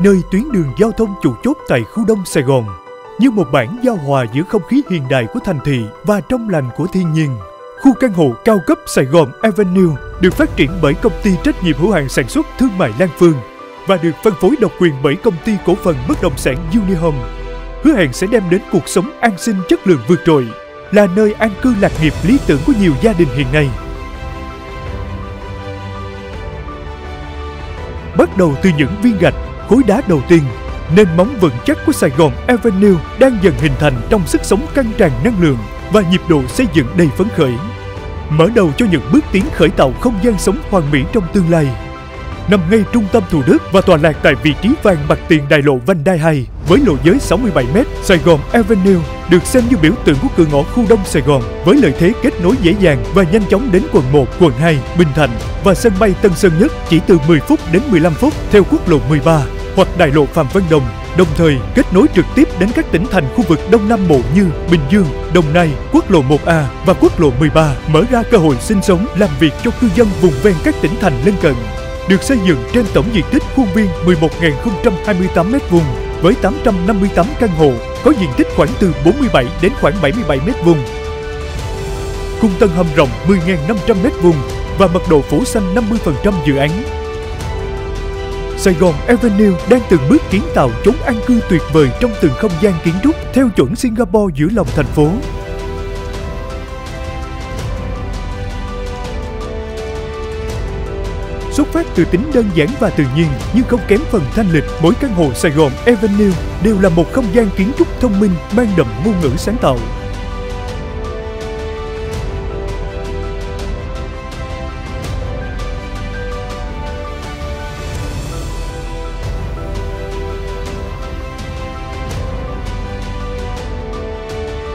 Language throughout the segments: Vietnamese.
nơi tuyến đường giao thông chủ chốt tại khu đông Sài Gòn, như một bản giao hòa giữa không khí hiện đại của thành thị và trong lành của thiên nhiên. Khu căn hộ cao cấp Sài Gòn Avenue được phát triển bởi công ty trách nhiệm hữu hạn sản xuất thương mại Lan Phương và được phân phối độc quyền bởi công ty cổ phần bất động sản Unihome. Hứa hẹn sẽ đem đến cuộc sống an sinh chất lượng vượt trội, là nơi an cư lạc nghiệp lý tưởng của nhiều gia đình hiện nay. Bắt đầu từ những viên gạch, khối đá đầu tiên, nền móng vững chắc của Sài Gòn Avenue đang dần hình thành trong sức sống căng tràn năng lượng và nhịp độ xây dựng đầy phấn khởi. Mở đầu cho những bước tiến khởi tạo không gian sống hoàn mỹ trong tương lai nằm ngay trung tâm Thủ Đức và tọa lạc tại vị trí vàng mặt tiền đại lộ Vành Đai 2 với lộ giới 67m. Sài Gòn Avenue được xem như biểu tượng của cửa ngõ khu Đông Sài Gòn với lợi thế kết nối dễ dàng và nhanh chóng đến quận 1, quận 2, Bình Thạnh và sân bay Tân Sơn Nhất chỉ từ 10 phút đến 15 phút theo quốc lộ 13 hoặc đại lộ Phạm Văn Đồng đồng thời kết nối trực tiếp đến các tỉnh thành khu vực Đông Nam Bộ như Bình Dương, Đồng Nai, quốc lộ 1A và quốc lộ 13, mở ra cơ hội sinh sống, làm việc cho cư dân vùng ven các tỉnh thành lân cận được xây dựng trên tổng diện tích khuôn viên 11.028 m2 với 858 căn hộ, có diện tích khoảng từ 47 đến khoảng 77 m2. Cung tân hầm rộng 10.500 m2 và mật độ phủ xanh 50% dự án. Sài Gòn Avenue đang từng bước kiến tạo chốn an cư tuyệt vời trong từng không gian kiến trúc theo chuẩn Singapore giữa lòng thành phố Xuất phát từ tính đơn giản và tự nhiên nhưng không kém phần thanh lịch, mỗi căn hộ Sài Gòn Avenue đều là một không gian kiến trúc thông minh mang đậm ngôn ngữ sáng tạo.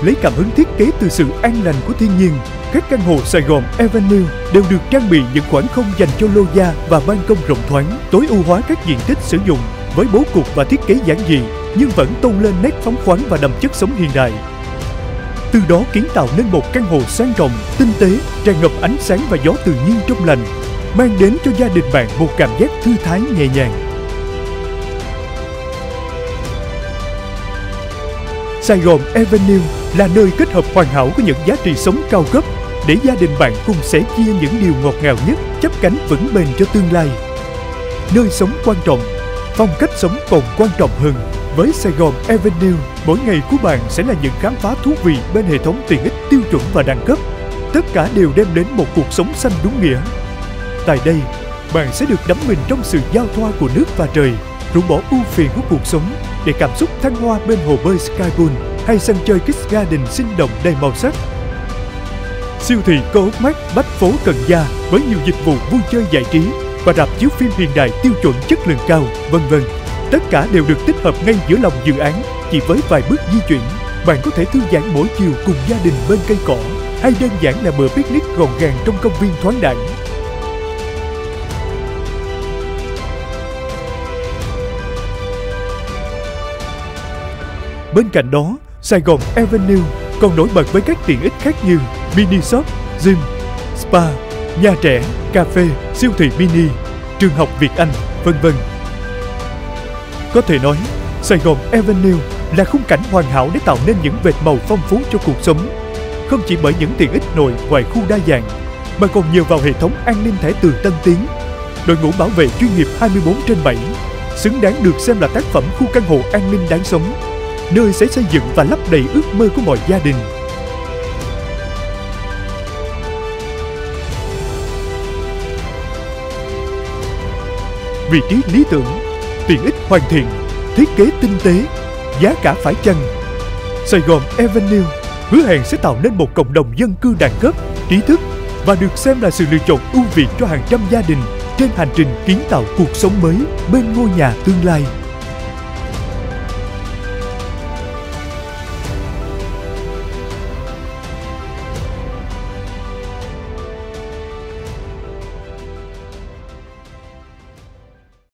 Lấy cảm hứng thiết kế từ sự an lành của thiên nhiên, các căn hộ Sài Gòn Avenue đều được trang bị những khoảng không dành cho lô gia và ban công rộng thoáng, tối ưu hóa các diện tích sử dụng với bố cục và thiết kế giản dị nhưng vẫn tôn lên nét phóng khoáng và đậm chất sống hiện đại. Từ đó kiến tạo nên một căn hộ sang trọng, tinh tế, tràn ngập ánh sáng và gió tự nhiên trong lành, mang đến cho gia đình bạn một cảm giác thư thái nhẹ nhàng. Sài Gòn Avenue là nơi kết hợp hoàn hảo của những giá trị sống cao cấp để gia đình bạn cùng sẻ chia những điều ngọt ngào nhất, chấp cánh vững bền cho tương lai. Nơi sống quan trọng, phong cách sống còn quan trọng hơn. Với Sài Gòn Avenue, mỗi ngày của bạn sẽ là những khám phá thú vị bên hệ thống tiện ích tiêu chuẩn và đẳng cấp. Tất cả đều đem đến một cuộc sống xanh đúng nghĩa. Tại đây, bạn sẽ được đắm mình trong sự giao thoa của nước và trời, rũ bỏ ưu phiền của cuộc sống để cảm xúc thăng hoa bên hồ bơi Skypool hay sân chơi Kids Garden sinh động đầy màu sắc siêu thị Co-op Mart Bách Phố Cần Gia với nhiều dịch vụ vui chơi giải trí và rạp chiếu phim hiện đại tiêu chuẩn chất lượng cao, vân vân. Tất cả đều được tích hợp ngay giữa lòng dự án, chỉ với vài bước di chuyển. Bạn có thể thư giãn mỗi chiều cùng gia đình bên cây cỏ, hay đơn giản là bữa picnic gọn gàng trong công viên thoáng đãng. Bên cạnh đó, Sài Gòn Avenue còn nổi bật với các tiện ích khác như mini shop, gym, spa, nhà trẻ, cà phê, siêu thị mini, trường học Việt Anh, vân vân. Có thể nói, Sài Gòn Avenue là khung cảnh hoàn hảo để tạo nên những vệt màu phong phú cho cuộc sống. Không chỉ bởi những tiện ích nội ngoài khu đa dạng, mà còn nhờ vào hệ thống an ninh thẻ từ Tân Tiến, đội ngũ bảo vệ chuyên nghiệp 24 trên 7, xứng đáng được xem là tác phẩm khu căn hộ an ninh đáng sống, nơi sẽ xây dựng và lấp đầy ước mơ của mọi gia đình. vị trí lý tưởng, tiện ích hoàn thiện, thiết kế tinh tế, giá cả phải chăng. Sài Gòn Avenue hứa hẹn sẽ tạo nên một cộng đồng dân cư đẳng cấp, trí thức và được xem là sự lựa chọn ưu việt cho hàng trăm gia đình trên hành trình kiến tạo cuộc sống mới bên ngôi nhà tương lai.